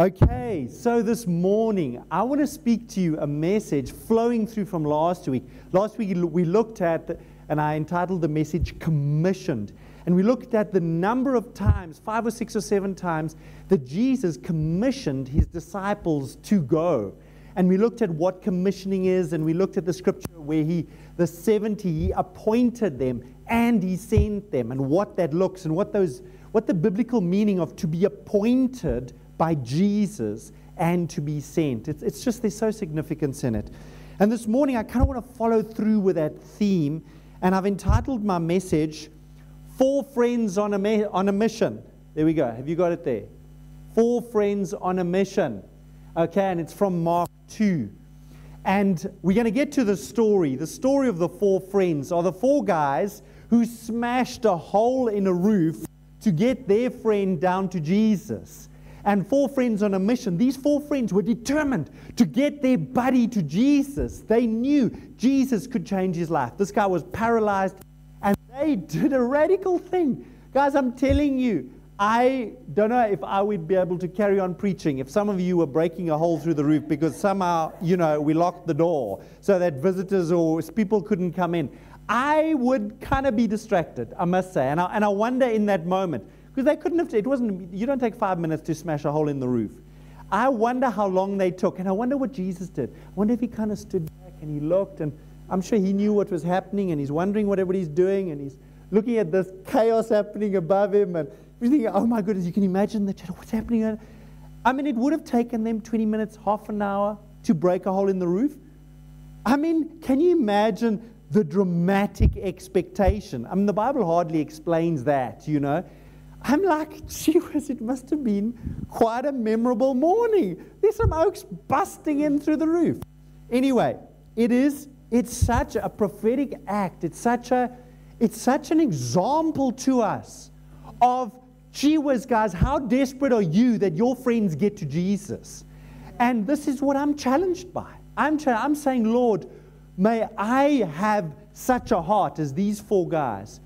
Okay, so this morning I want to speak to you a message flowing through from last week. Last week we looked at, and I entitled the message Commissioned. And we looked at the number of times, five or six or seven times, that Jesus commissioned his disciples to go. And we looked at what commissioning is, and we looked at the scripture where he, the 70, he appointed them and he sent them, and what that looks, and what those, what the biblical meaning of to be appointed by Jesus and to be sent. It's, it's just there's so significance in it. And this morning, I kind of want to follow through with that theme, and I've entitled my message, Four Friends on a, on a Mission. There we go. Have you got it there? Four Friends on a Mission. Okay, and it's from Mark 2. And we're going to get to the story. The story of the four friends are the four guys who smashed a hole in a roof to get their friend down to Jesus and four friends on a mission. These four friends were determined to get their buddy to Jesus. They knew Jesus could change his life. This guy was paralyzed, and they did a radical thing. Guys, I'm telling you, I don't know if I would be able to carry on preaching if some of you were breaking a hole through the roof because somehow, you know, we locked the door so that visitors or people couldn't come in. I would kind of be distracted, I must say. And I, and I wonder in that moment, because they couldn't have, it wasn't, you don't take five minutes to smash a hole in the roof. I wonder how long they took, and I wonder what Jesus did. I wonder if he kind of stood back and he looked, and I'm sure he knew what was happening, and he's wondering what everybody's doing, and he's looking at this chaos happening above him, and he's thinking, oh my goodness, you can imagine the what's happening. I mean, it would have taken them 20 minutes, half an hour to break a hole in the roof. I mean, can you imagine the dramatic expectation? I mean, the Bible hardly explains that, you know. I'm like, gee whiz, it must have been quite a memorable morning. There's some okes busting in through the roof. Anyway, it is, it's such a prophetic act. It's such a, it's such an example to us of, gee whiz, guys, how desperate are you that your friends get to Jesus? And this is what I'm challenged by. I'm, I'm saying, Lord, may I have such a heart as these four guys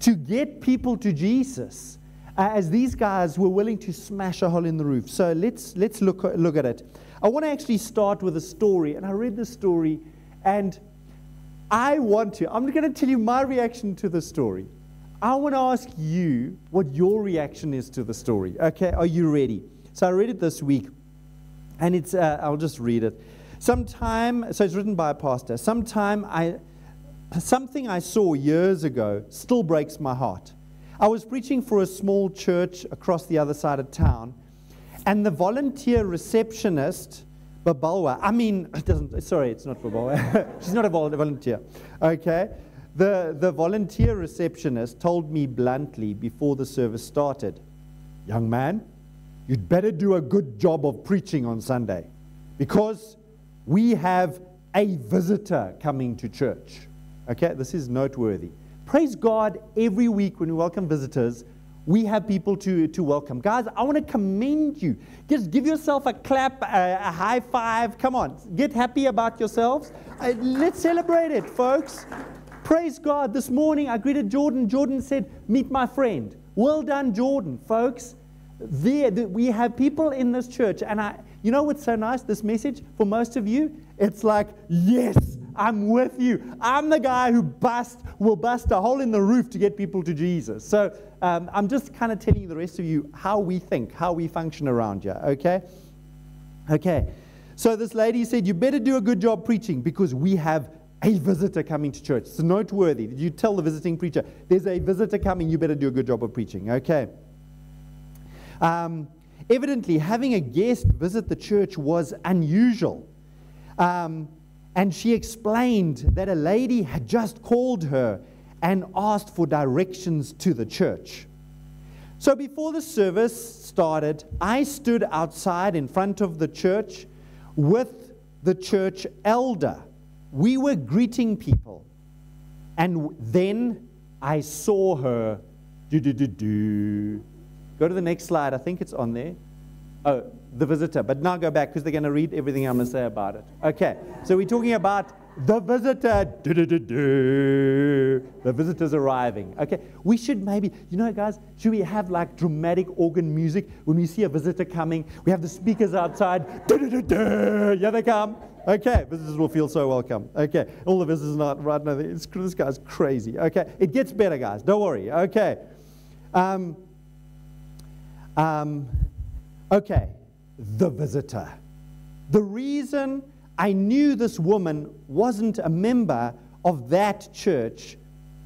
to get people to Jesus as these guys were willing to smash a hole in the roof. So let's, let's look, look at it. I want to actually start with a story, and I read the story, and I want to, I'm going to tell you my reaction to the story. I want to ask you what your reaction is to the story. Okay, are you ready? So I read it this week, and it's, uh, I'll just read it. Sometime, so it's written by a pastor. Sometime I, something I saw years ago still breaks my heart. I was preaching for a small church across the other side of town, and the volunteer receptionist, Babalwa, I mean, it doesn't, sorry, it's not Babalwa. She's not a volunteer, okay? The, the volunteer receptionist told me bluntly before the service started, Young man, you'd better do a good job of preaching on Sunday because we have a visitor coming to church. Okay, this is noteworthy. Praise God, every week when we welcome visitors, we have people to, to welcome. Guys, I want to commend you. Just give yourself a clap, a, a high five. Come on, get happy about yourselves. Uh, let's celebrate it, folks. Praise God. This morning I greeted Jordan. Jordan said, Meet my friend. Well done, Jordan, folks. There, we have people in this church, and I, you know what's so nice? This message for most of you, it's like, yes, I'm with you. I'm the guy who bust, will bust a hole in the roof to get people to Jesus. So um, I'm just kind of telling the rest of you how we think, how we function around here, okay? Okay. So this lady said, You better do a good job preaching because we have a visitor coming to church. It's noteworthy. You tell the visiting preacher, There's a visitor coming, you better do a good job of preaching, okay? Um, evidently, having a guest visit the church was unusual. Um, and she explained that a lady had just called her and asked for directions to the church. So before the service started, I stood outside in front of the church with the church elder. We were greeting people. And then I saw her. Do, do, do, do. Go to the next slide. I think it's on there. Oh, the visitor. But now go back because they're going to read everything I'm going to say about it. Okay, so we're talking about the visitor. The visitor's arriving. Okay, we should maybe, you know, guys, should we have like dramatic organ music when we see a visitor coming? We have the speakers outside. Yeah, they come. Okay, visitors will feel so welcome. Okay, all the visitors not right now. This guy's crazy. Okay, it gets better, guys. Don't worry. Okay. Um, um, okay, the visitor. The reason I knew this woman wasn't a member of that church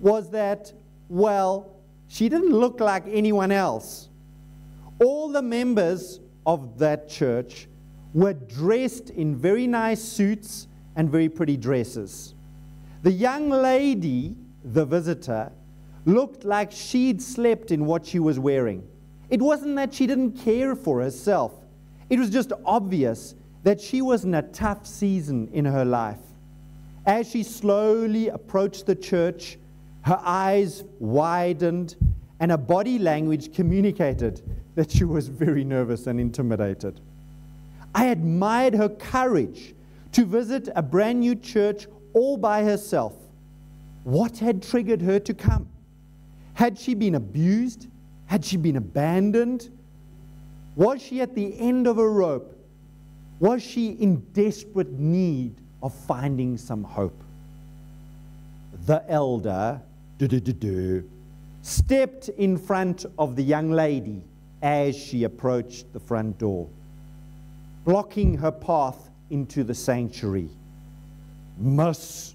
was that, well, she didn't look like anyone else. All the members of that church were dressed in very nice suits and very pretty dresses. The young lady, the visitor, looked like she'd slept in what she was wearing. It wasn't that she didn't care for herself, it was just obvious that she was in a tough season in her life. As she slowly approached the church, her eyes widened and her body language communicated that she was very nervous and intimidated. I admired her courage to visit a brand new church all by herself. What had triggered her to come? Had she been abused? Had she been abandoned? Was she at the end of a rope? Was she in desperate need of finding some hope? The elder stepped in front of the young lady as she approached the front door, blocking her path into the sanctuary. Miss,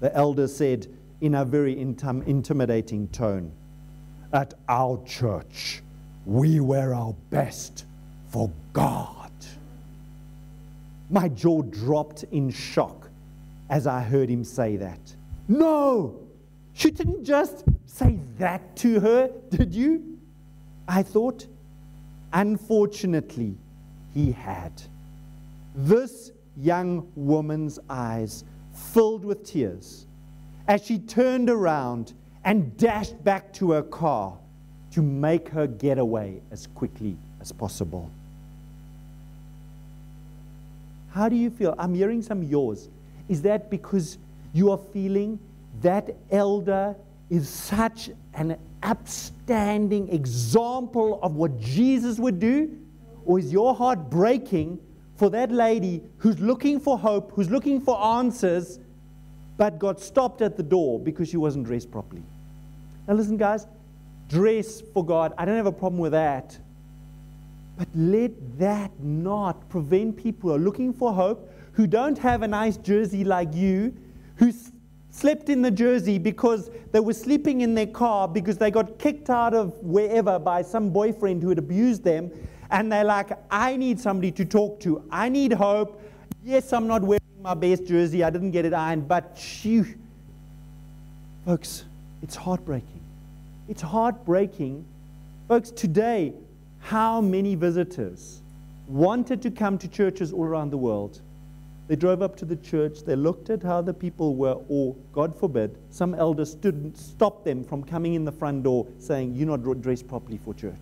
the elder said in a very intim- intimidating tone at our church, we wear our best for God. My jaw dropped in shock as I heard him say that. No, you didn't just say that to her, did you? I thought. Unfortunately, he had. This young woman's eyes filled with tears as she turned around and dashed back to her car to make her get away as quickly as possible. How do you feel? I'm hearing some yours. Is that because you are feeling that elder is such an upstanding example of what Jesus would do? Or is your heart breaking for that lady who's looking for hope, who's looking for answers, but got stopped at the door because she wasn't dressed properly? Now, listen, guys, dress for God. I don't have a problem with that. But let that not prevent people who are looking for hope, who don't have a nice jersey like you, who slept in the jersey because they were sleeping in their car because they got kicked out of wherever by some boyfriend who had abused them. And they're like, I need somebody to talk to. I need hope. Yes, I'm not wearing my best jersey. I didn't get it ironed, but phew. Folks, it's heartbreaking. It's heartbreaking. Folks, today, how many visitors wanted to come to churches all around the world? They drove up to the church, they looked at how the people were, or, God forbid, some elder stood stopped them from coming in the front door saying, You're not dressed properly for church.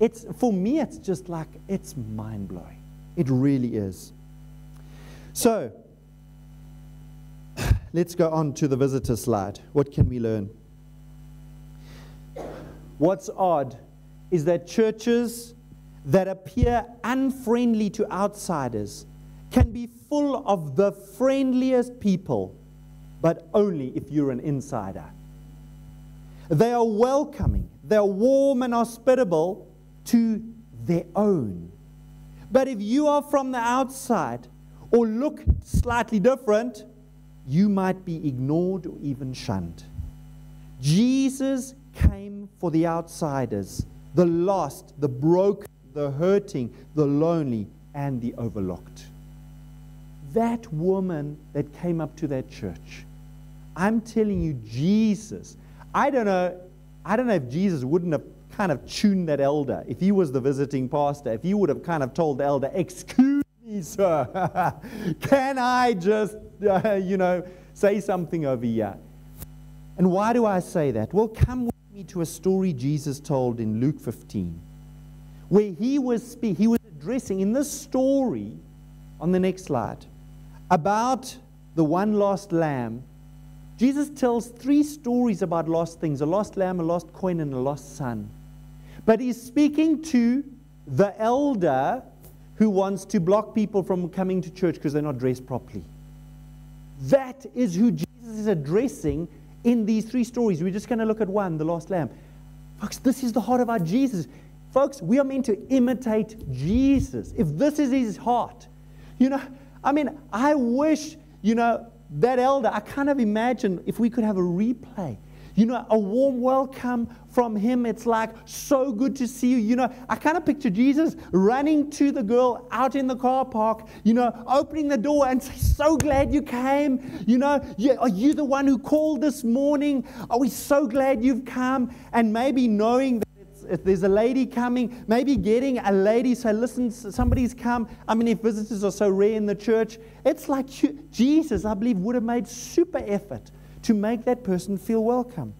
It's, for me, it's just like, it's mind blowing. It really is. So, let's go on to the visitor slide. What can we learn? What's odd is that churches that appear unfriendly to outsiders can be full of the friendliest people, but only if you're an insider. They are welcoming, they're warm and hospitable to their own. But if you are from the outside or look slightly different, you might be ignored or even shunned. Jesus came for the outsiders, the lost, the broken, the hurting, the lonely, and the overlooked. That woman that came up to that church, I'm telling you, Jesus, I don't know, I don't know if Jesus wouldn't have kind of tuned that elder, if he was the visiting pastor, if he would have kind of told the elder, Excuse me, sir, can I just, uh, you know, say something over here? And why do I say that? Well, come me to a story Jesus told in Luke 15, where he was, he was addressing in this story on the next slide about the one lost lamb. Jesus tells three stories about lost things a lost lamb, a lost coin, and a lost son. But he's speaking to the elder who wants to block people from coming to church because they're not dressed properly. That is who Jesus is addressing in these three stories. We're just going to look at one, the lost lamb. Folks, this is the heart of our Jesus. Folks, we are meant to imitate Jesus. If this is his heart, you know, I mean, I wish, you know, that elder, I kind of imagine if we could have a replay. You know, a warm welcome from him. It's like, so good to see you. You know, I kind of picture Jesus running to the girl out in the car park, you know, opening the door and say, so glad you came. You know, are you the one who called this morning? Are we so glad you've come? And maybe knowing that if there's a lady coming, maybe getting a lady say, listen, somebody's come. I mean, if visitors are so rare in the church, it's like Jesus, I believe, would have made super effort to make that person feel welcome.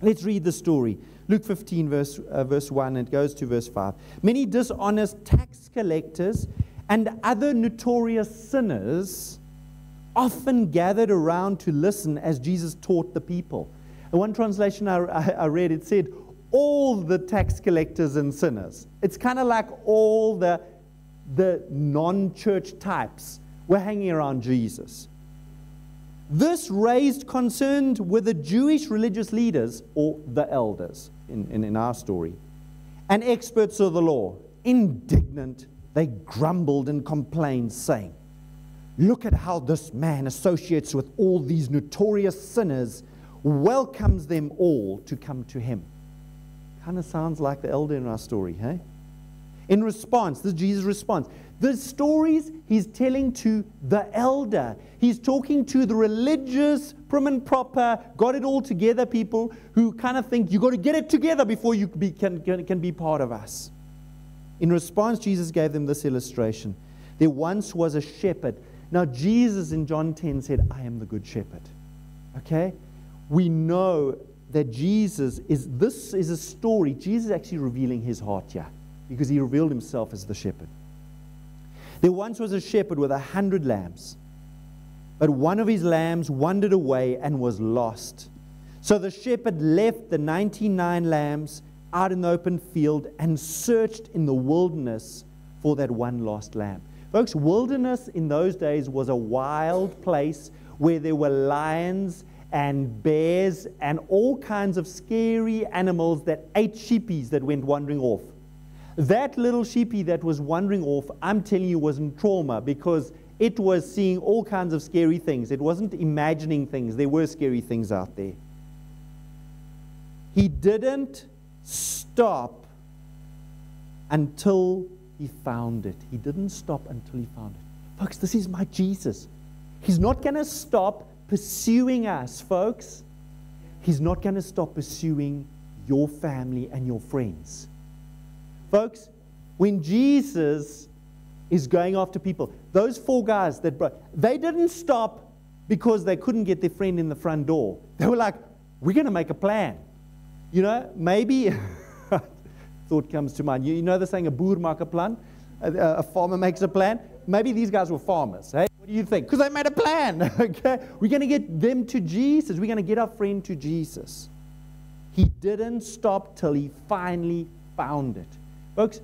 Let's read the story. Luke 15, verse, uh, verse 1, and it goes to verse 5. Many dishonest tax collectors and other notorious sinners often gathered around to listen as Jesus taught the people. In one translation I, I read, it said, all the tax collectors and sinners. It's kind of like all the, the non church types were hanging around Jesus. This raised concern with the Jewish religious leaders, or the elders in, in, in our story, and experts of the law. Indignant, they grumbled and complained, saying, Look at how this man associates with all these notorious sinners, welcomes them all to come to him. Kind of sounds like the elder in our story, hey? In response, this is Jesus' response. The stories he's telling to the elder. He's talking to the religious, prim and proper, got it all together people who kind of think you got to get it together before you be, can, can, can be part of us. In response, Jesus gave them this illustration. There once was a shepherd. Now, Jesus in John 10 said, I am the good shepherd. Okay? We know that Jesus is, this is a story. Jesus is actually revealing his heart here because he revealed himself as the shepherd. There once was a shepherd with a hundred lambs, but one of his lambs wandered away and was lost. So the shepherd left the 99 lambs out in the open field and searched in the wilderness for that one lost lamb. Folks, wilderness in those days was a wild place where there were lions and bears and all kinds of scary animals that ate sheepies that went wandering off. That little sheepy that was wandering off, I'm telling you, was in trauma because it was seeing all kinds of scary things. It wasn't imagining things, there were scary things out there. He didn't stop until he found it. He didn't stop until he found it. Folks, this is my Jesus. He's not going to stop pursuing us, folks. He's not going to stop pursuing your family and your friends. Folks, when Jesus is going after people, those four guys that brought, they didn't stop because they couldn't get their friend in the front door. They were like, we're going to make a plan. You know, maybe, thought comes to mind. You, you know the saying, a boer maak a plan? A, a, farmer makes a plan. Maybe these guys were farmers. Hey, what do you think? Because they made a plan. okay, we're going to get them to Jesus. We're going to get our friend to Jesus. He didn't stop till he finally found it. Folks,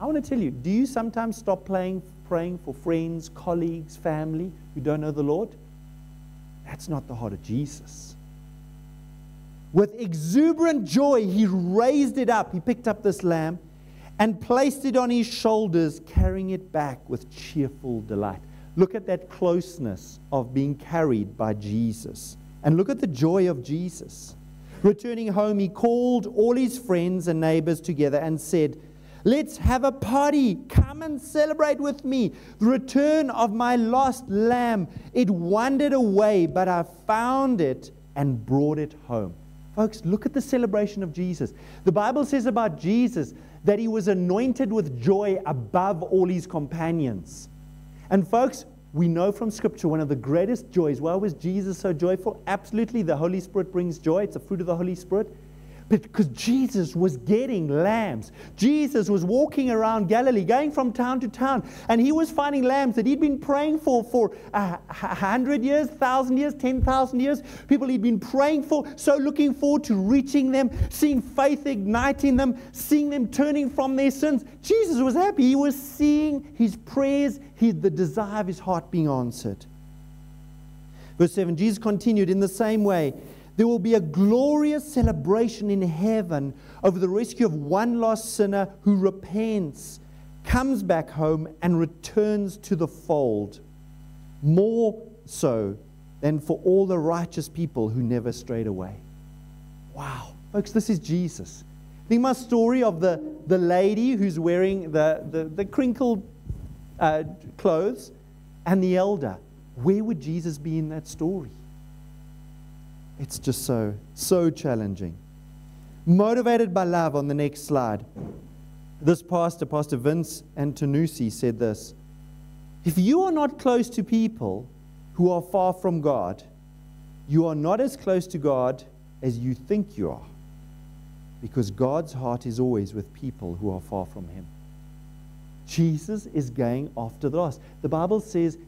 I want to tell you do you sometimes stop playing, praying for friends, colleagues, family who don't know the Lord? That's not the heart of Jesus. With exuberant joy, he raised it up. He picked up this lamb and placed it on his shoulders, carrying it back with cheerful delight. Look at that closeness of being carried by Jesus. And look at the joy of Jesus. Returning home, he called all his friends and neighbors together and said, Let's have a party. Come and celebrate with me. The return of my lost lamb. It wandered away, but I found it and brought it home. Folks, look at the celebration of Jesus. The Bible says about Jesus that he was anointed with joy above all his companions. And, folks, we know from Scripture one of the greatest joys. Why was Jesus so joyful? Absolutely, the Holy Spirit brings joy. It's a fruit of the Holy Spirit. Because Jesus was getting lambs. Jesus was walking around Galilee, going from town to town, and he was finding lambs that he'd been praying for for uh, a hundred years, thousand years, ten thousand years. People he'd been praying for, so looking forward to reaching them, seeing faith igniting them, seeing them turning from their sins. Jesus was happy. He was seeing his prayers, his, the desire of his heart being answered. Verse 7 Jesus continued in the same way. There will be a glorious celebration in heaven over the rescue of one lost sinner who repents, comes back home, and returns to the fold. More so than for all the righteous people who never strayed away. Wow. Folks, this is Jesus. Think my story of the, the lady who's wearing the, the, the crinkled uh, clothes and the elder. Where would Jesus be in that story? It's just so, so challenging. Motivated by love on the next slide. This pastor, Pastor Vince Antonucci, said this If you are not close to people who are far from God, you are not as close to God as you think you are. Because God's heart is always with people who are far from Him. Jesus is going after the lost. The Bible says,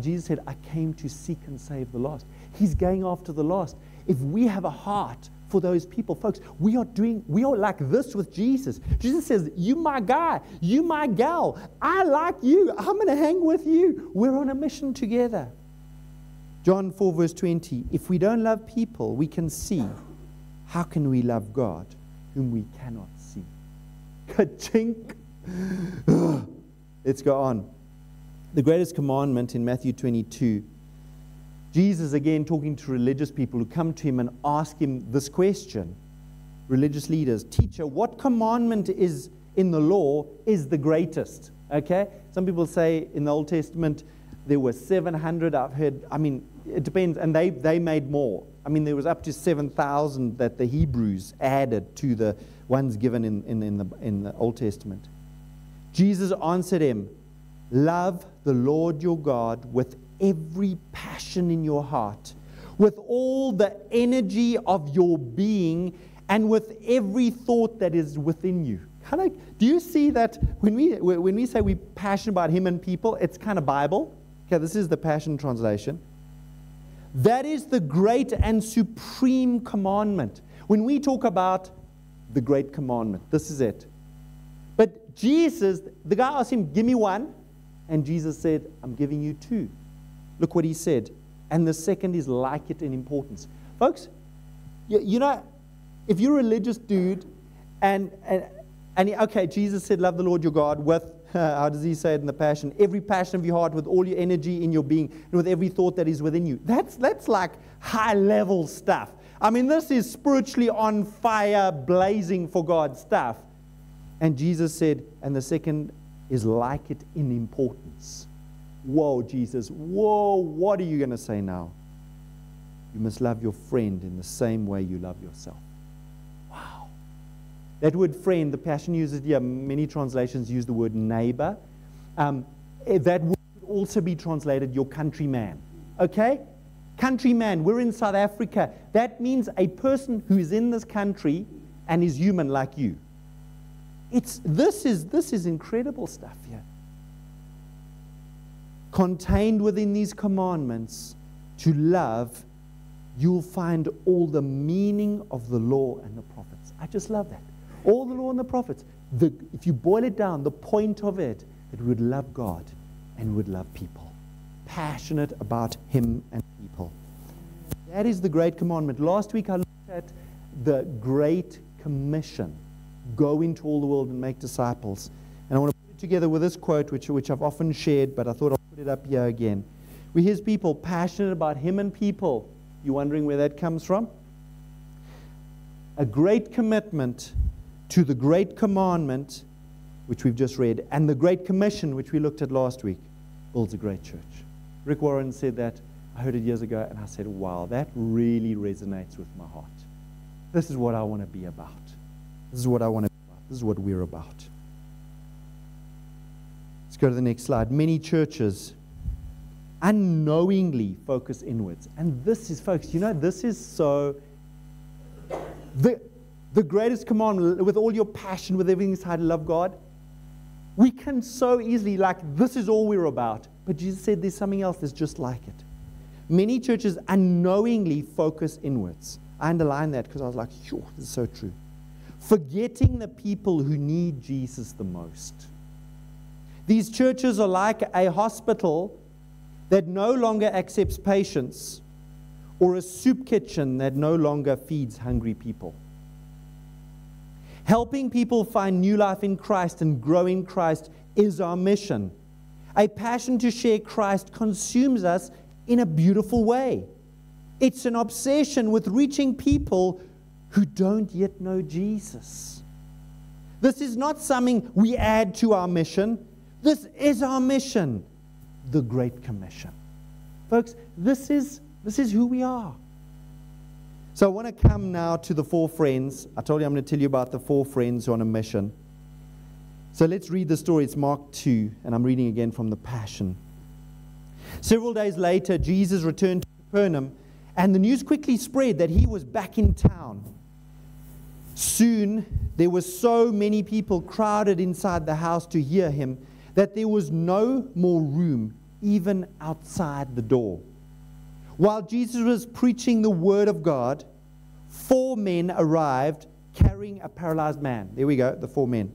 Jesus said, I came to seek and save the lost. He's going after the lost. If we have a heart for those people, folks, we are doing, we are like this with Jesus. Jesus says, You my guy, you my gal, I like you, I'm going to hang with you. We're on a mission together. John 4, verse 20 If we don't love people we can see, how can we love God whom we cannot see? Ka-chink. Let's go on. The greatest commandment in Matthew 22 Jesus, again, talking to religious people who come to him and ask him this question religious leaders, Teacher, what commandment is in the law is the greatest? Okay? Some people say in the Old Testament there were 700. I've heard, I mean, it depends, and they, they made more. I mean, there was up to 7,000 that the Hebrews added to the ones given in, in, in, the, in the Old Testament. Jesus answered him, Love the Lord your God with every passion in your heart, with all the energy of your being, and with every thought that is within you. Kind of, do you see that when we, when we say we're passionate about Him and people, it's kind of Bible? Okay, this is the Passion Translation. That is the great and supreme commandment. When we talk about the great commandment, this is it. But Jesus, the guy asked him, Give me one. And Jesus said, I'm giving you two. Look what he said. And the second is like it in importance. Folks, you, you know, if you're a religious dude and, and, and okay, Jesus said, Love the Lord your God with, how does he say it in the Passion? Every passion of your heart, with all your energy in your being, and with every thought that is within you. That's, that's like high level stuff. I mean, this is spiritually on fire, blazing for God stuff. And Jesus said, and the second is like it in importance. Whoa, Jesus, whoa, what are you going to say now? You must love your friend in the same way you love yourself. Wow. That word friend, the Passion uses here, many translations use the word neighbor. Um, eh, that would also be translated your countryman. Okay? Countryman, we're in South Africa. That means a person who is in this country and is human like you. It's, this, is, this is incredible stuff here contained within these commandments to love, you'll find all the meaning of the law and the prophets. I just love that. All the law and the prophets. The, if you boil it down, the point of it, we would love God and would love people. Passionate about Him and people. That is the great commandment. Last week I looked at the Great Commission go into all the world and make disciples. And I want to it together with this quote, which, which I've often shared, but I thought I'll put it up here again. We hear people passionate about Him and people. You wondering where that comes from? A great commitment to the great commandment, which we've just read, and the great commission, which we looked at last week, builds a great church. Rick Warren said that. I heard it years ago, and I said, wow, that really resonates with my heart. This is what I want to be about. This is what I want to be about. This is what we're about go to the next slide. Many churches unknowingly focus inwards. And this is, folks, you know, this is so. The, the greatest command with all your passion, with everything inside, to love God. We can so easily, like, this is all we're about. But Jesus said there's something else that's just like it. Many churches unknowingly focus inwards. I underline that because I was like, sure, this is so true. Forgetting the people who need Jesus the most. These churches are like a hospital that no longer accepts patients or a soup kitchen that no longer feeds hungry people. Helping people find new life in Christ and grow in Christ is our mission. A passion to share Christ consumes us in a beautiful way. It's an obsession with reaching people who don't yet know Jesus. This is not something we add to our mission. This is our mission, the Great Commission. Folks, this is, this is who we are. So I want to come now to the four friends. I told you I'm going to tell you about the four friends on a mission. So let's read the story. It's Mark 2, and I'm reading again from the Passion. Several days later, Jesus returned to Capernaum, and the news quickly spread that he was back in town. Soon, there were so many people crowded inside the house to hear him that there was no more room, even outside the door. While Jesus was preaching the word of God, four men arrived carrying a paralyzed man. There we go, the four men.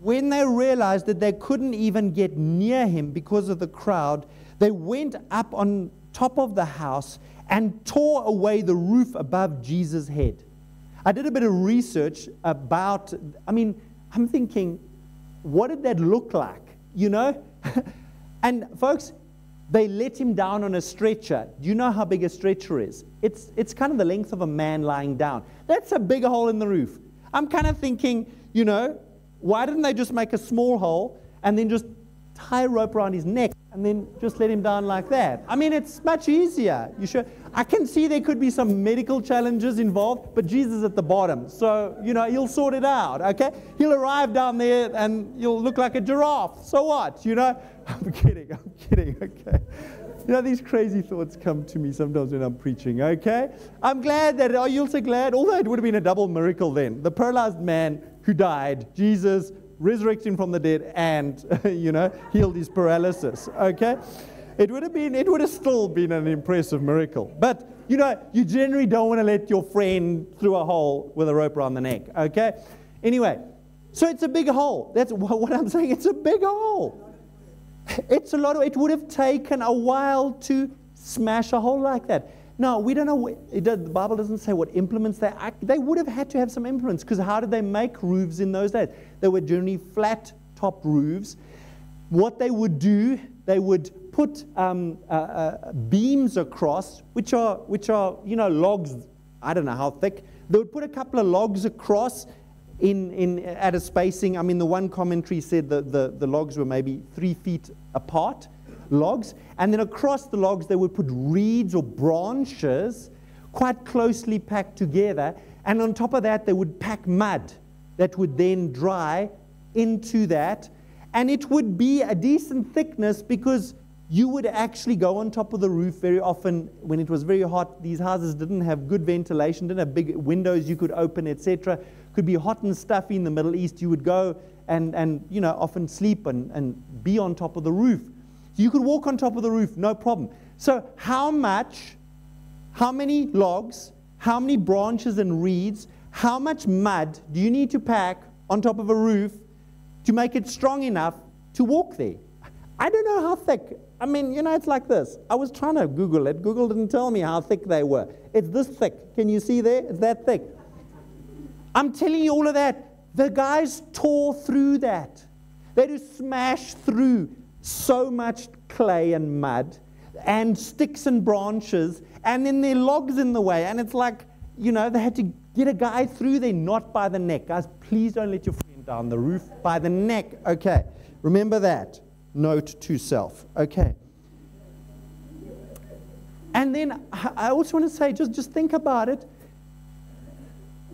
When they realized that they couldn't even get near him because of the crowd, they went up on top of the house and tore away the roof above Jesus' head. I did a bit of research about, I mean, I'm thinking, what did that look like? You know? and folks, they let him down on a stretcher. Do you know how big a stretcher is? It's, it's kind of the length of a man lying down. That's a big hole in the roof. I'm kind of thinking, you know, why didn't they just make a small hole and then just tie a rope around his neck and then just let him down like that. I mean, it's much easier. You should. I can see there could be some medical challenges involved, but Jesus is at the bottom. So, you know, he'll sort it out, okay? He'll arrive down there and you'll look like a giraffe. So what? You know? I'm kidding. I'm kidding, okay? You know, these crazy thoughts come to me sometimes when I'm preaching, okay? I'm glad that, are you also glad? Although it would have been a double miracle then. The paralyzed man who died, Jesus resurrected him from the dead, and, you know, healed his paralysis. Okay? It would have been, it would have still been an impressive miracle. But, you know, you generally don't want to let your friend through a hole with a rope around the neck. Okay? Anyway, so it's a big hole. That's what I'm saying. It's a big hole. It's a lot of, it would have taken a while to smash a hole like that. No, we don't know. It, the Bible doesn't say what implements they They would have had to have some implements because how did they make roofs in those days? They were generally flat top roofs. What they would do, they would put um, uh, uh, beams across, which are, which are, you know, logs, I don't know how thick. They would put a couple of logs across in, in, at a spacing. I mean, the one commentary said the, the, the logs were maybe three feet apart logs. And then across the logs, they would put reeds or branches quite closely packed together. And on top of that, they would pack mud that would then dry into that. And it would be a decent thickness because you would actually go on top of the roof very often when it was very hot. These houses didn't have good ventilation, didn't have big windows you could open, etc. Could be hot and stuffy in the Middle East. You would go and, and you know, often sleep and, and be on top of the roof. You could walk on top of the roof, no problem. So, how much, how many logs, how many branches and reeds, how much mud do you need to pack on top of a roof to make it strong enough to walk there? I don't know how thick. I mean, you know, it's like this. I was trying to Google it. Google didn't tell me how thick they were. It's this thick. Can you see there? It's that thick. I'm telling you all of that. The guys tore through that. They just smashed through so much clay and mud and sticks and branches, and then there are logs in the way. And it's like, you know, they had to get a guy through there, not by the neck. Guys, please don't let your friend down the roof by the neck. Okay, remember that. Note to self. Okay. And then I also want to say, just, just think about it.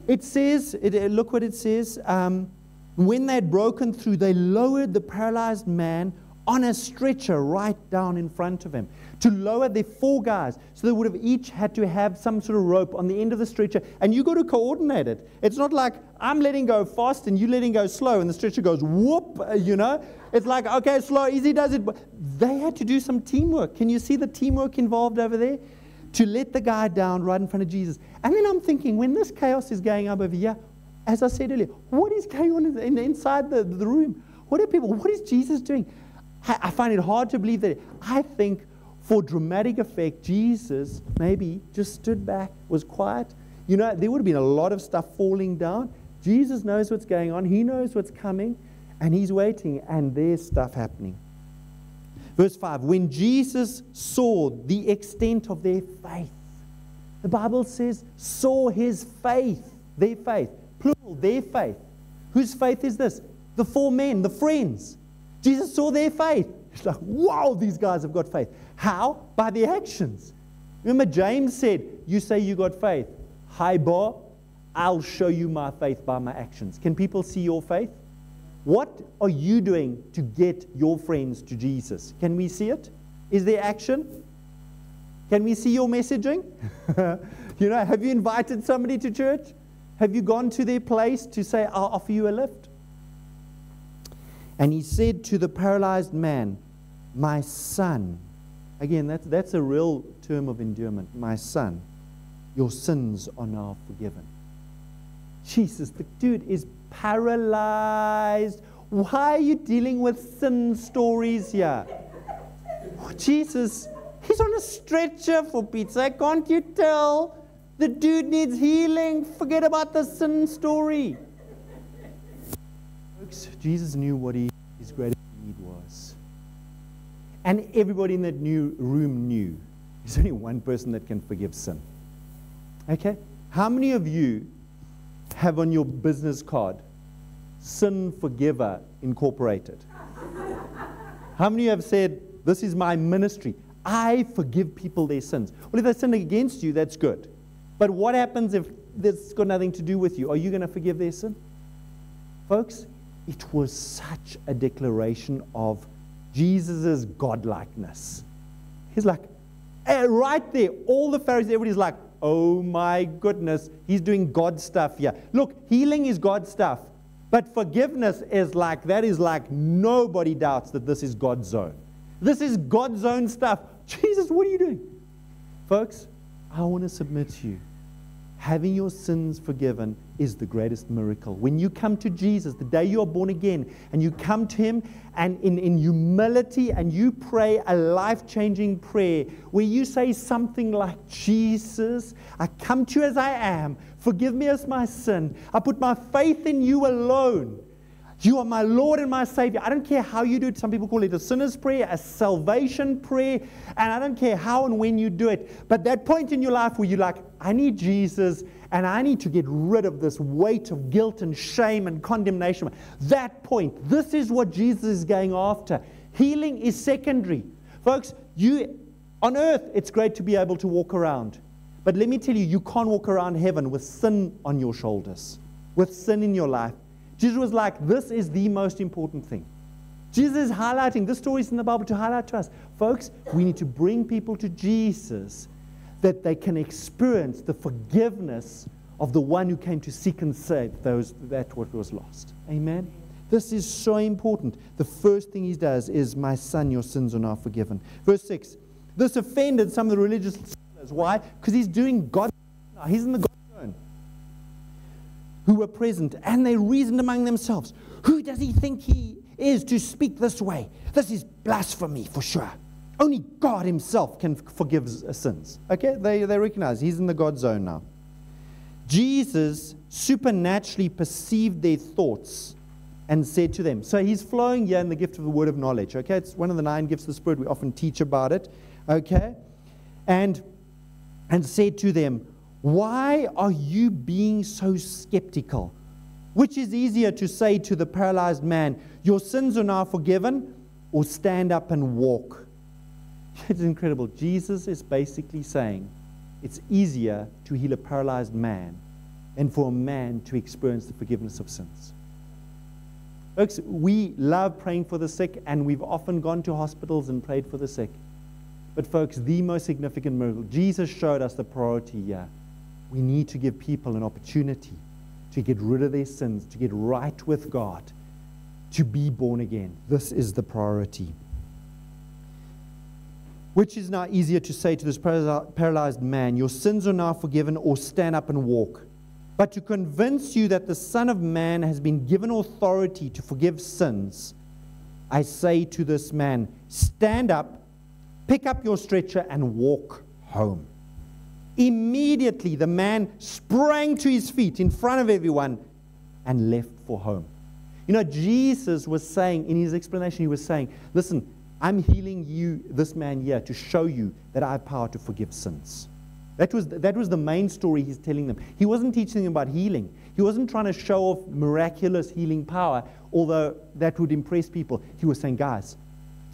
It says, it, look what it says. Um, when they had broken through, they lowered the paralyzed man on a stretcher right down in front of him to lower their four guys. So they would have each had to have some sort of rope on the end of the stretcher, and you got to coordinate it. It's not like I'm letting go fast and you letting go slow, and the stretcher goes whoop, uh, you know. It's like okay, slow, easy does it. They had to do some teamwork. Can you see the teamwork involved over there? To let the guy down right in front of Jesus. And then I'm thinking, when this chaos is going up over here, as I said earlier, what is going on in, inside the, the room? What are people? What is Jesus doing? I, find it hard to believe that. I think for dramatic effect, Jesus maybe just stood back, was quiet. You know, there would have been a lot of stuff falling down. Jesus knows what's going on, He knows what's coming, and He's waiting, and there's stuff happening. Verse 5 When Jesus saw the extent of their faith, the Bible says, saw his faith, their faith, plural, their faith. Whose faith is this? The four men, the friends. Jesus saw their faith. He's like, wow, these guys have got faith. How? By the actions. Remember, James said, You say you got faith. Hi, bar, I'll show you my faith by my actions. Can people see your faith? What are you doing to get your friends to Jesus? Can we see it? Is there action? Can we see your messaging? you know, have you invited somebody to church? Have you gone to their place to say, I'll offer you a lift? And he said to the paralyzed man, My son, Again, that's, that's a real term of endearment. My son, your sins are now forgiven. Jesus, the dude is paralyzed. Why are you dealing with sin stories here? Oh, Jesus, he's on a stretcher for pizza. Can't you tell? The dude needs healing. Forget about the sin story. Jesus knew what he, his greatest need was. And everybody in that new room knew there's only one person that can forgive sin. Okay? How many of you have on your business card Sin Forgiver Incorporated? How many have said, This is my ministry? I forgive people their sins. Well, if they sin against you, that's good. But what happens if has got nothing to do with you? Are you going to forgive their sin? Folks, it was such a declaration of Jesus' godlikeness. He's like, eh, right there, all the Pharisees, everybody's like, oh my goodness, he's doing God stuff here. Look, healing is God stuff. But forgiveness is like, that is like nobody doubts that this is God's zone. This is God's own stuff. Jesus, what are you doing? Folks, I want to submit to you having your sins forgiven is the greatest miracle. When you come to Jesus, the day you are born again, and you come to Him and in, in humility and you pray a life changing prayer where you say something like, Jesus, I come to you as I am. Forgive me as my sin. I put my faith in you alone. You are my Lord and my Savior. I don't care how you do it. Some people call it a sinner's prayer, a salvation prayer, and I don't care how and when you do it. But that point in your life where you're like, I need Jesus and I need to get rid of this weight of guilt and shame and condemnation. That point, this is what Jesus is going after. Healing is secondary. Folks, you on earth, it's great to be able to walk around. But let me tell you, you can't walk around heaven with sin on your shoulders, with sin in your life. Jesus was like, this is the most important thing. Jesus is highlighting, this story is in the Bible to highlight to us. Folks, we need to bring people to Jesus that they can experience the forgiveness of the one who came to seek and save those that what was lost. Amen. This is so important. The first thing he does is, My son, your sins are now forgiven. Verse 6. This offended some of the religious scholars. Why? Because he's doing God. He's in the God zone who were present, and they reasoned among themselves Who does he think he is to speak this way? This is blasphemy for sure. Only God Himself can forgive sins. Okay? They, they recognize He's in the God zone now. Jesus supernaturally perceived their thoughts and said to them, So He's flowing here in the gift of the word of knowledge. Okay? It's one of the nine gifts of the Spirit. We often teach about it. Okay? And, and said to them, why are you being so skeptical? Which is easier to say to the paralyzed man, Your sins are now forgiven, or stand up and walk? It's incredible. Jesus is basically saying it's easier to heal a paralyzed man than for a man to experience the forgiveness of sins. Folks, we love praying for the sick, and we've often gone to hospitals and prayed for the sick. But, folks, the most significant miracle, Jesus showed us the priority here. We need to give people an opportunity to get rid of their sins, to get right with God, to be born again. This is the priority. Which is now easier to say to this paralyzed man, Your sins are now forgiven, or stand up and walk? But to convince you that the Son of Man has been given authority to forgive sins, I say to this man, Stand up, pick up your stretcher, and walk home. Immediately, the man sprang to his feet in front of everyone and left for home. You know, Jesus was saying in his explanation, he was saying, Listen, I'm healing you, this man here, to show you that I have power to forgive sins. That was, that was the main story he's telling them. He wasn't teaching them about healing. He wasn't trying to show off miraculous healing power, although that would impress people. He was saying, guys,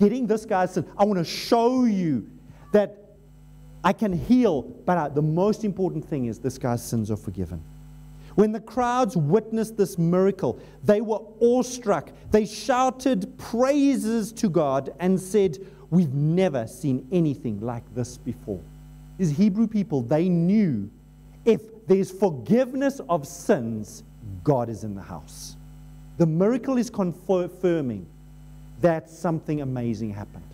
getting this guy said, I want to show you that I can heal, but uh, the most important thing is this guy's sins are forgiven. When the crowds witnessed this miracle, they were awestruck. They shouted praises to God and said, We've never seen anything like this before. These Hebrew people, they knew if there's forgiveness of sins, God is in the house. The miracle is confirming that something amazing happened.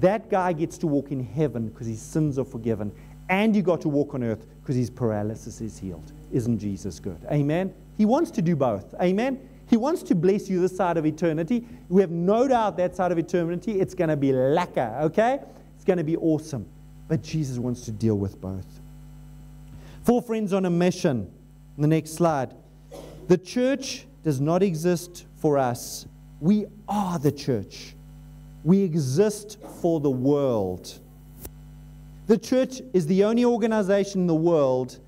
That guy gets to walk in heaven because his sins are forgiven, and you got to walk on earth because his paralysis is healed. Isn't Jesus good? Amen. He wants to do both. Amen. He wants to bless you this side of eternity. We have no doubt that side of eternity, it's going to be lekker, okay? It's going to be awesome. But Jesus wants to deal with both. Four friends on a mission. The next slide. The church does not exist for us. We are the church. We exist for the world. The church is the only organization in the world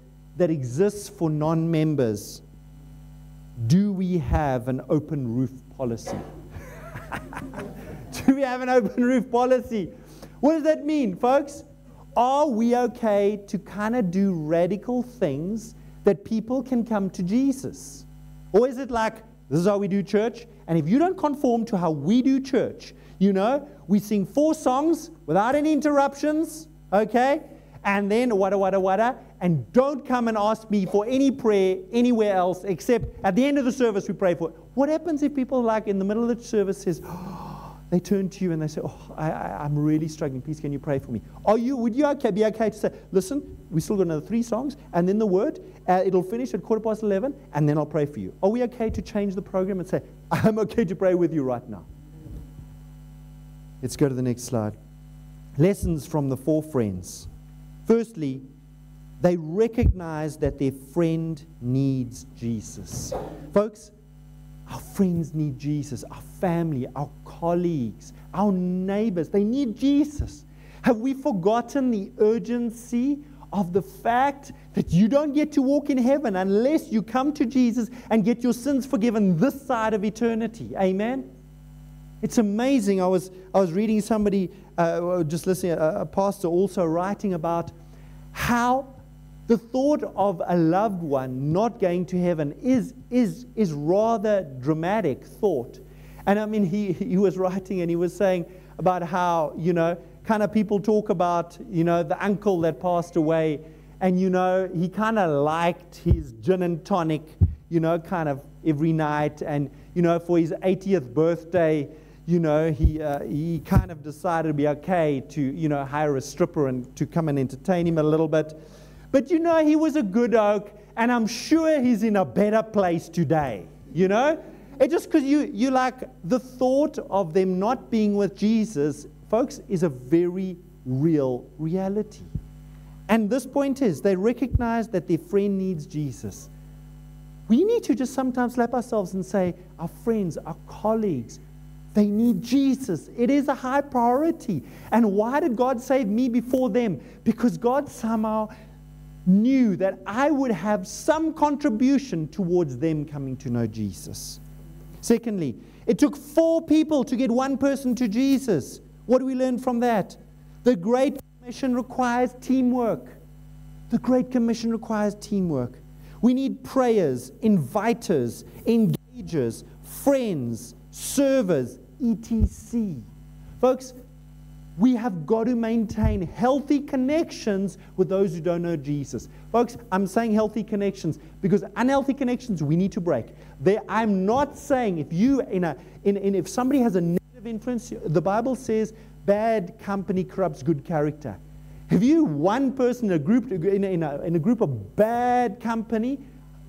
that exists for non members. Do we have an open roof policy? Do we have an open roof policy? What does that mean, folks? Are we okay to kind of do radical things that people can come to Jesus? Or is it like, this is how we do church, and if you don't conform to how we do church, you know, we sing four songs without any interruptions, okay? And then wada wada wada, and don't come and ask me for any prayer anywhere else except at the end of the service we pray for it. What happens if people like in the middle of the service says, oh, they turn to you and they say, Oh, I, am really struggling. Please, can you pray for me? Are you, would you okay, be okay to say, Listen, we still got another three songs, and then the word, uh, it'll finish at quarter past 11, and then I'll pray for you. Are we okay to change the program and say, I'm okay to pray with you right now? Let's go to the next slide. Lessons from the four friends. Firstly, they recognize that their friend needs Jesus. Folks, our friends need Jesus. Our family, our colleagues, our neighbors, they need Jesus. Have we forgotten the urgency of the fact that you don't get to walk in heaven unless you come to Jesus and get your sins forgiven this side of eternity? Amen? It's amazing. I was, I was reading somebody, uh, just listening, a, a pastor also writing about how the thought of a loved one not going to heaven is, is, is rather dramatic thought. And I mean, he, he was writing and he was saying about how, you know, kind of people talk about, you know, the uncle that passed away. And, you know, he kind of liked his gin and tonic, you know, kind of every night. And, you know, for his 80th birthday, you know, he, uh, he kind of decided to be okay to, you know, hire a stripper and to come and entertain him a little bit. But you know, he was a good oke, and I'm sure he's in a better place today. You know? It's just because you, you like the thought of them not being with Jesus, folks, is a very real reality. And this point is they recognize that their friend needs Jesus. We need to just sometimes slap ourselves and say, our friends, our colleagues, they need Jesus. It is a high priority. And why did God save me before them? Because God somehow knew that I would have some contribution towards them coming to know Jesus. Secondly, it took four people to get one person to Jesus. What do we learn from that? The Great Commission requires teamwork. The Great Commission requires teamwork. We need prayers, inviters, engagers, friends, servers, etc. Folks, we have got to maintain healthy connections with those who don't know Jesus. Folks, I'm saying healthy connections because unhealthy connections we need to break. I'm not saying if you in a in, in if somebody has a negative influence, the Bible says bad company corrupts good character. If you one person in a group in a, in a, in a group of bad company,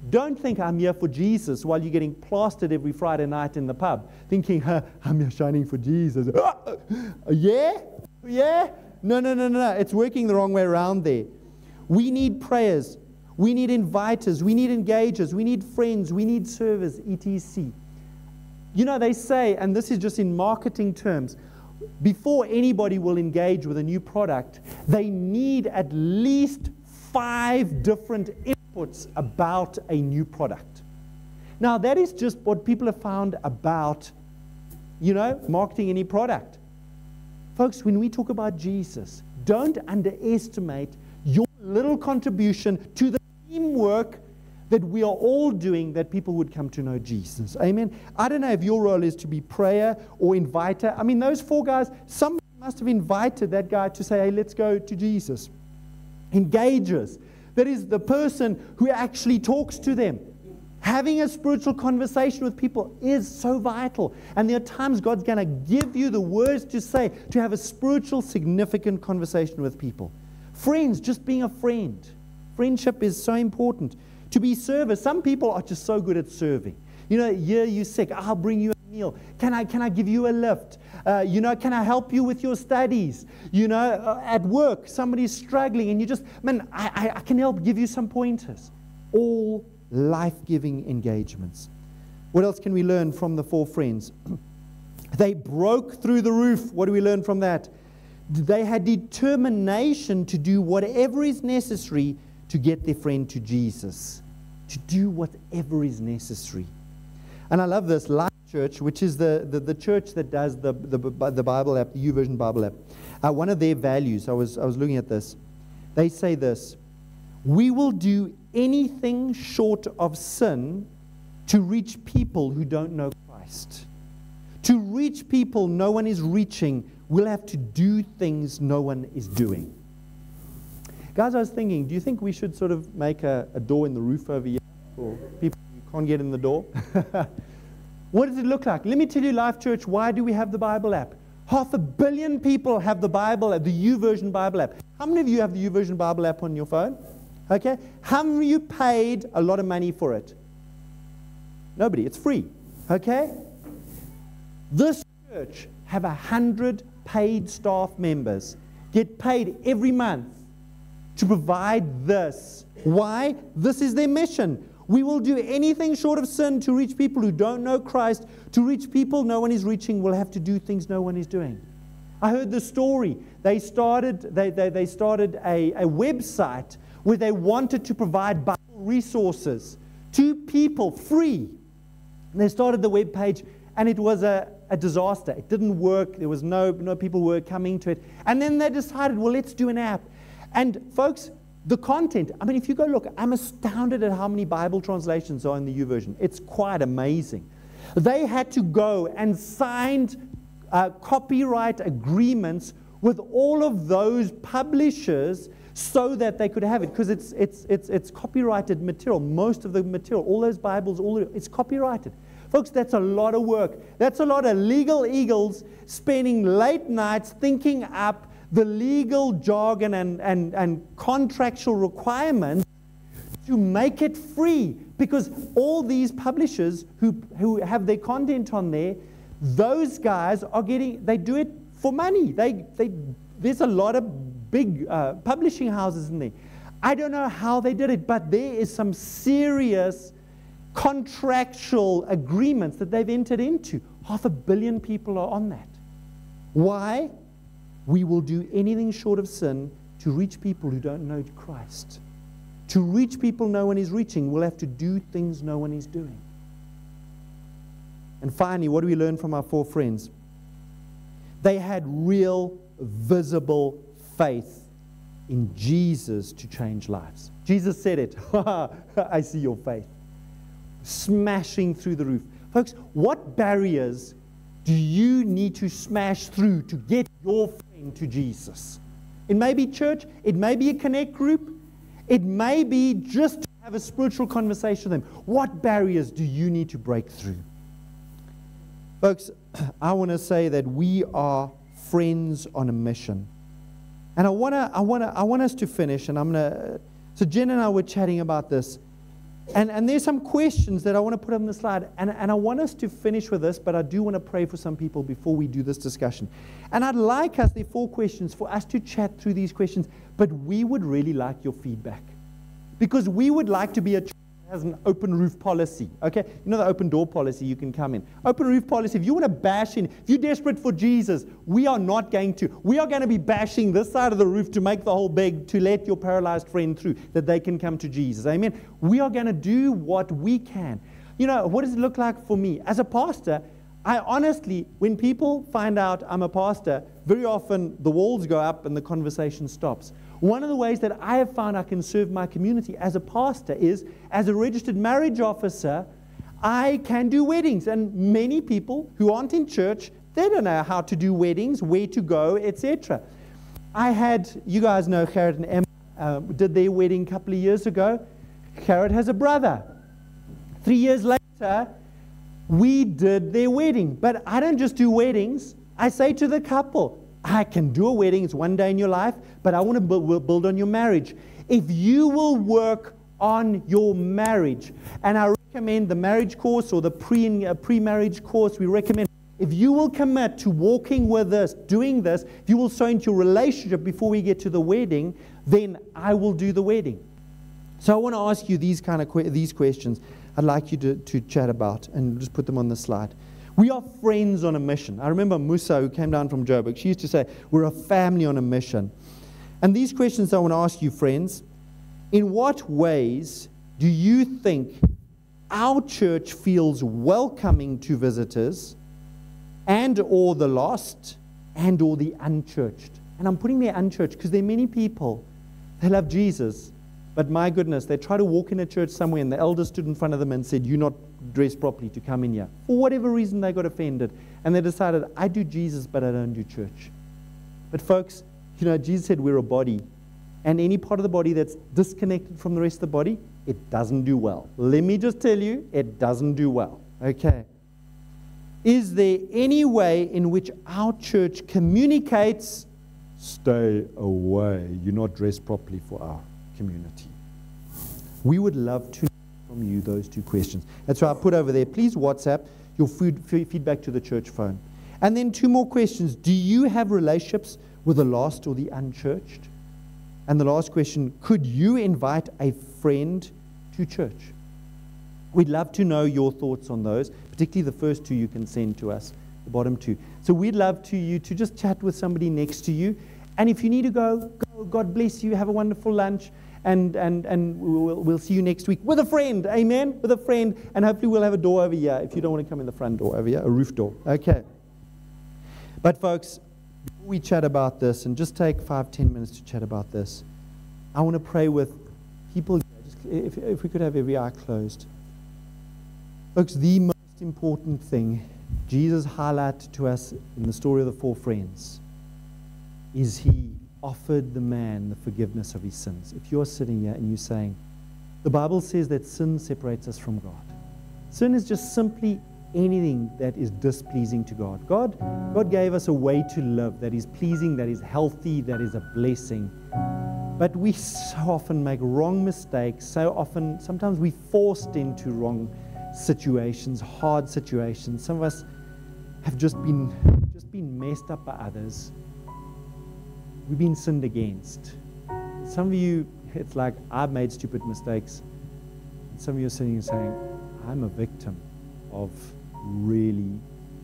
don't think I'm here for Jesus while you're getting plastered every Friday night in the pub, thinking, huh, I'm here shining for Jesus. Uh, uh, yeah? Yeah? No, no, no, no, no. It's working the wrong way around there. We need prayers. We need inviters. We need engagers. We need friends. We need servers, etc. You know, they say, and this is just in marketing terms, before anybody will engage with a new product, they need at least five different about a new product. Now, that is just what people have found about, you know, marketing any product. Folks, when we talk about Jesus, don't underestimate your little contribution to the teamwork that we are all doing that people would come to know Jesus. Amen. I don't know if your role is to be prayer or inviter. I mean, those four guys, somebody must have invited that guy to say, hey, let's go to Jesus. Engages. That is the person who actually talks to them. Having a spiritual conversation with people is so vital. And there are times God's going to give you the words to say to have a spiritual, significant conversation with people. Friends, just being a friend. Friendship is so important. To be service, some people are just so good at serving. You know, yeah, you're sick, I'll bring you meal. Can I, can I give you a lift? Uh, you know, can I help you with your studies? You know, uh, at work, somebody's struggling and you just, man, I, I, I can help give you some pointers. All life giving engagements. What else can we learn from the four friends? they broke through the roof. What do we learn from that? They had determination to do whatever is necessary to get their friend to Jesus, to do whatever is necessary. And I love this Life Church, which is the, the, the church that does the, the, the Bible app, the YouVersion Bible app. Uh, one of their values, I was, I was looking at this, they say this We will do anything short of sin to reach people who don't know Christ. To reach people no one is reaching, we'll have to do things no one is doing. Guys, I was thinking, do you think we should sort of make a, a door in the roof over here for people who can't get in the door? what does it look like? Let me tell you, Life Church, why do we have the Bible app? Half a billion people have the Bible, app, the YouVersion Bible app. How many of you have the YouVersion Bible app on your phone? Okay? How many of you paid a lot of money for it? Nobody. It's free. Okay? This church have a hundred paid staff members, get paid every month to provide this. Why? This is their mission. We will do anything short of sin to reach people who don't know Christ. To reach people no one is reaching, we'll have to do things no one is doing. I heard the story. They started, they, they, they started a, a website where they wanted to provide Bible resources to people free. And they started the web page, and it was a, a disaster. It didn't work. There was no, no people were coming to it. And then they decided, well, let's do an app. And folks, the content, I mean, if you go look, I'm astounded at how many Bible translations are in the YouVersion. It's quite amazing. They had to go and signed uh, copyright agreements with all of those publishers so that they could have it because it's, it's, it's, it's copyrighted material. Most of the material, all those Bibles, all the, it's copyrighted. Folks, that's a lot of work. That's a lot of legal eagles spending late nights thinking up the legal jargon and, and, and contractual requirements to make it free because all these publishers who, who have their content on there, those guys are getting, they do it for money. They, they, there's a lot of big uh, publishing houses in there. I don't know how they did it, but there is some serious contractual agreements that they've entered into. Half a billion people are on that. Why? We will do anything short of sin to reach people who don't know Christ. To reach people no one is reaching, we'll have to do things no one is doing. And finally, what do we learn from our four friends? They had real, visible faith in Jesus to change lives. Jesus said it. I see your faith. Smashing through the roof. Folks, what barriers do you need to smash through to get your friend to Jesus? It may be church, it may be a connect group, it may be just to have a spiritual conversation with them. What barriers do you need to break through? Folks, I want to say that we are friends on a mission. And I want to I want to I want us to finish and I'm going to so Jen and I were chatting about this and, and there's some questions that I want to put on the slide. And, and I want us to finish with this, but I do want to pray for some people before we do this discussion. And I'd like us, there are four questions, for us to chat through these questions, but we would really like your feedback. Because we would like to be a has an open roof policy. Okay? You know the open door policy, you can come in. Open roof policy, if you want to bash in, if you're desperate for Jesus, we are not going to. We are going to be bashing this side of the roof to make the hole big to let your paralyzed friend through, that they can come to Jesus. Amen? We are going to do what we can. You know, what does it look like for me? As a pastor, I honestly, when people find out I'm a pastor, very often the walls go up and the conversation stops. One of the ways that I have found I can serve my community as a pastor is as a registered marriage officer, I can do weddings. And many people who aren't in church, they don't know how to do weddings, where to go, etc. I had, you guys know Gerrit and Emma uh, did their wedding a couple of years ago. Gerrit has a brother. Three years later, we did their wedding. But I don't just do weddings. I say to the couple, I can do a wedding, it's one day in your life, but I want to build, on your marriage. If you will work on your marriage, and I recommend the marriage course or the pre, uh, pre-marriage course, we recommend if you will commit to walking with us, doing this, if you will sow into your relationship before we get to the wedding, then I will do the wedding. So I want to ask you these kind of que- these questions. I'd like you to, to chat about and just put them on the slide. We are friends on a mission. I remember Musa, who came down from Joburg, she used to say, We're a family on a mission. And these questions I want to ask you, friends. In what ways do you think our church feels welcoming to visitors and or the lost and or the unchurched? And I'm putting there unchurched because there are many people they love Jesus, but my goodness, they try to walk in a church somewhere and the elder stood in front of them and said, You're not dressed properly to come in here. For whatever reason, they got offended. And they decided, I do Jesus, but I don't do church. But, folks, you know, Jesus said we're a body. And any part of the body that's disconnected from the rest of the body, it doesn't do well. Let me just tell you, it doesn't do well. Okay. Is there any way in which our church communicates, stay away, you're not dressed properly for our community? We would love to from you those two questions. That's why I put over there. Please WhatsApp your food, feedback to the church phone. And then two more questions. Do you have relationships with the lost or the unchurched? And the last question Could you invite a friend to church? We'd love to know your thoughts on those, particularly the first two you can send to us, the bottom two. So we'd love to you to just chat with somebody next to you. And if you need to go, go. God bless you. Have a wonderful lunch and, and, and we'll, we'll see you next week with a friend. Amen? With a friend. And hopefully we'll have a door over here if you don't want to come in the front door over here, a roof door. Okay. But, folks, we chat about this, and just take five, ten minutes to chat about this, I want to pray with people. If, if we could have every eye closed. Folks, the most important thing Jesus highlighted to us in the story of the four friends is he offered the man the forgiveness of his sins. If you're sitting here and you're saying, the Bible says that sin separates us from God. Sin is just simply anything that is displeasing to God. God, God gave us a way to live that is pleasing, that is healthy, that is a blessing. But we so often make wrong mistakes. So often, sometimes we're forced into wrong situations, hard situations. Some of us have just been just been messed up by others we've been sinned against. Some of you, it's like, I've made stupid mistakes. Some of you are sitting and saying, I'm a victim of really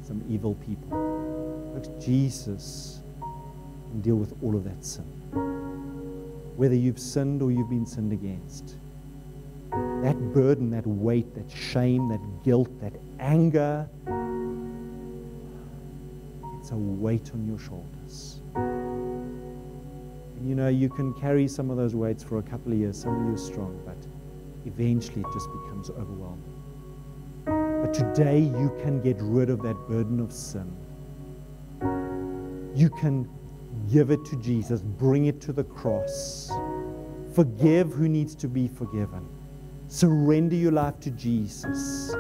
some evil people. Folks, Jesus can deal with all of that sin. Whether you've sinned or you've been sinned against. That burden, that weight, that shame, that guilt, that anger, it's a weight on your shoulders you know, you can carry some of those weights for a couple of years. Some of you are strong, but eventually it just becomes overwhelming. But today you can get rid of that burden of sin. You can give it to Jesus, bring it to the cross, forgive who needs to be forgiven, surrender your life to Jesus.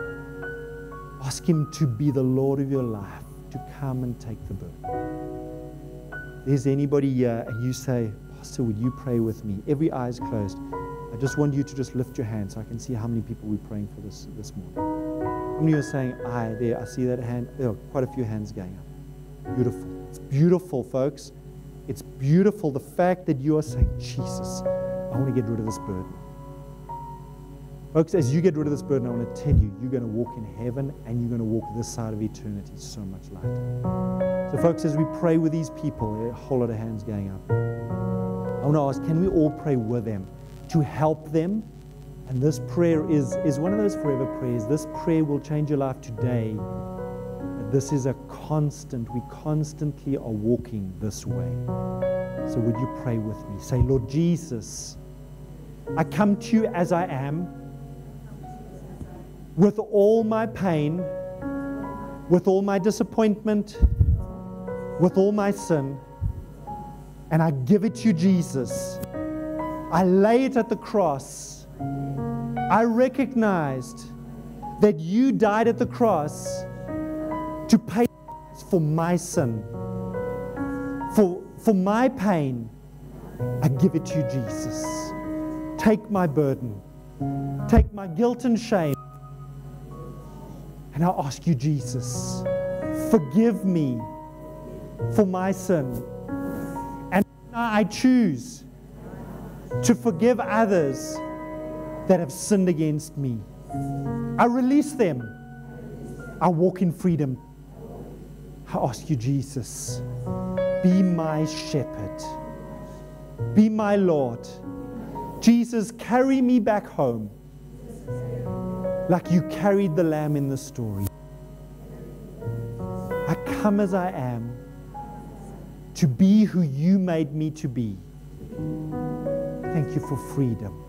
Ask Him to be the Lord of your life, to come and take the burden. There's anybody here, and you say, Pastor, would you pray with me? Every eye is closed. I just want you to just lift your hand so I can see how many people we're praying for this, this morning. How many are saying, I, there, I see that hand. There are quite a few hands going up. Beautiful. It's beautiful, folks. It's beautiful the fact that you are saying, Jesus, I want to get rid of this burden. Folks, as you get rid of this burden, I want to tell you, you're going to walk in heaven and you're going to walk this side of eternity so much lighter. So, folks, as we pray with these people, a whole lot of hands going up. I want to ask, can we all pray with them to help them? And this prayer is, is one of those forever prayers. This prayer will change your life today. This is a constant. We constantly are walking this way. So, would you pray with me? Say, Lord Jesus, I come to you as I am with all my pain, with all my disappointment, with all my sin, and I give it to you, Jesus. I lay it at the cross. I recognized that you died at the cross to pay for my sin, for, for my pain. I give it to you, Jesus. Take my burden, take my guilt and shame. And I ask you, Jesus, forgive me for my sin. And I choose to forgive others that have sinned against me. I release them. I walk in freedom. I ask you, Jesus, be my shepherd, be my Lord. Jesus, carry me back home like you carried the lamb in the story. I come as I am to be who you made me to be. Thank you for freedom.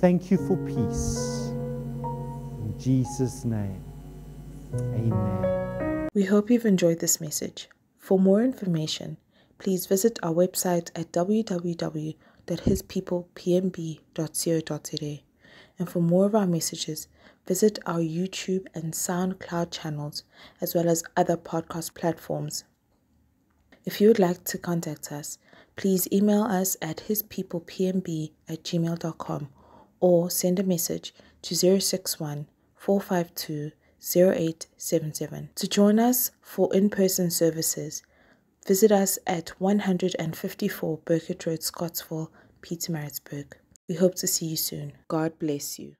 Thank you for peace. In Jesus' name, amen. We hope you've enjoyed this message. For more information, please visit our website at www.hispeoplepmb.co.za. And for more of our messages, visit our YouTube and SoundCloud channels, as well as other podcast platforms. If you would like to contact us, please email us at hispeoplepmb at gmail.com or send a message to 061 452 0877. To join us for in person services, visit us at 154 Burkett Road, Scottsville, Pietermaritzburg. We hope to see you soon. God bless you.